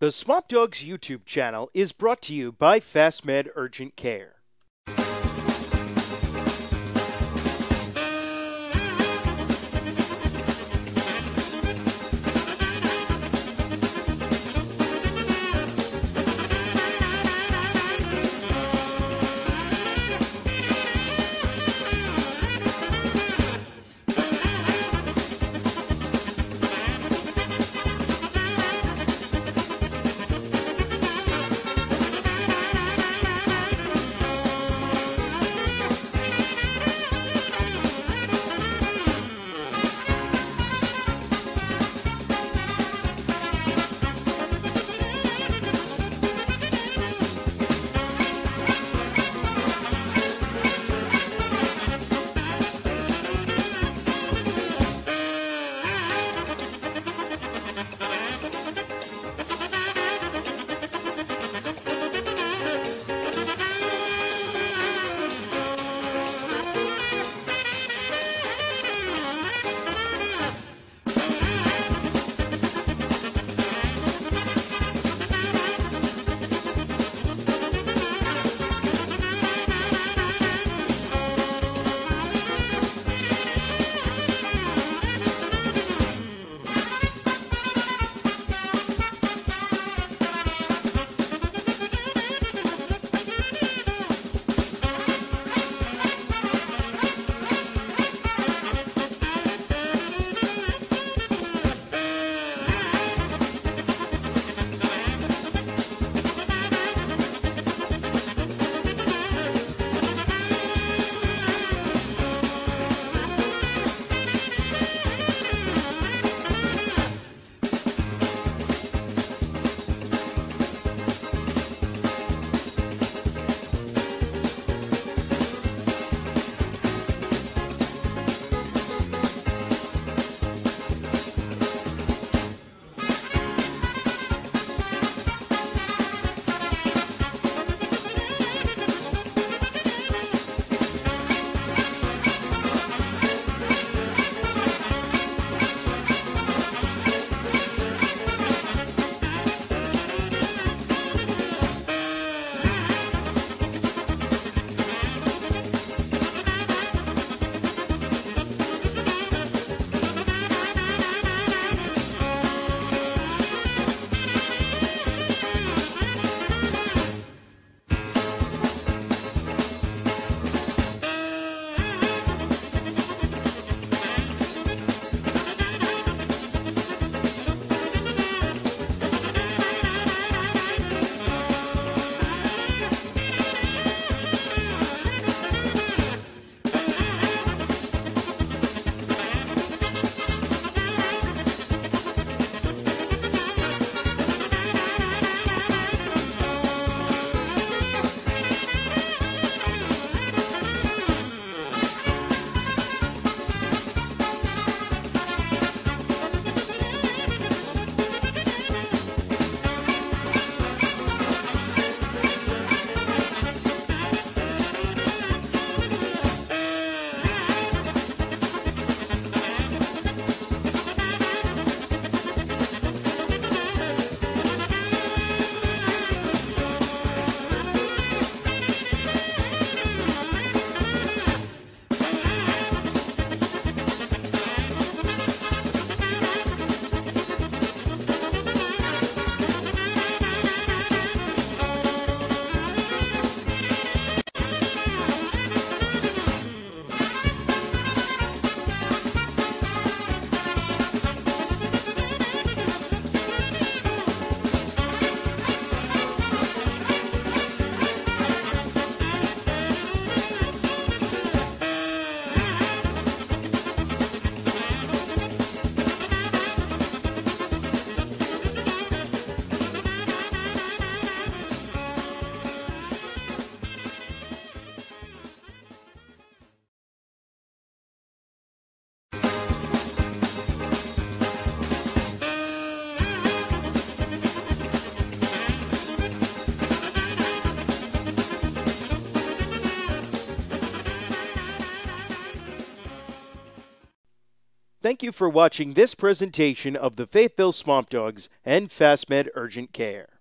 The Swamp Dogs YouTube channel is brought to you by FastMed Urgent Care. Thank you for watching this presentation of the Fayetteville Swamp Dogs and FastMed Urgent Care.